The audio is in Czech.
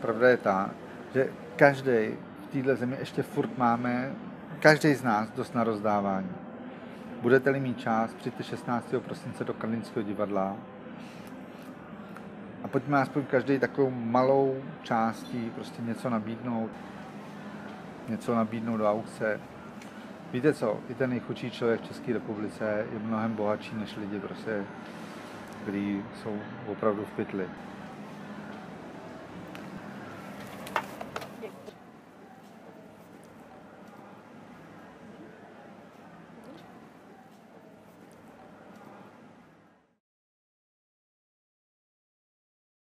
pravda je ta, že každý v této zemi ještě furt máme, každý z nás dost na rozdávání. Budete-li mít čas, přijďte 16. prosince do Karlínského divadla a pojďme aspoň každý takovou malou částí prostě něco nabídnout, něco nabídnout do aukce. Víte co, i ten nejchudší člověk v České republice je mnohem bohatší než lidi, prostě, kteří jsou opravdu v pytli.